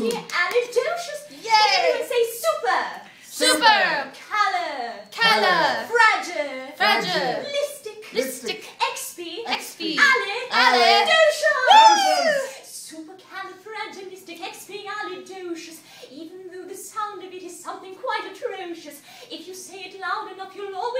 expialidocious. Yay! Everyone say super. Super. Color. Color. Fragile. Fragile. Listic. Listic. Expi. Expi. Alid. Alidocious. Supercalifragilisticexpialidocious. Even though the sound of it is something quite atrocious, if you say it loud enough, you'll all.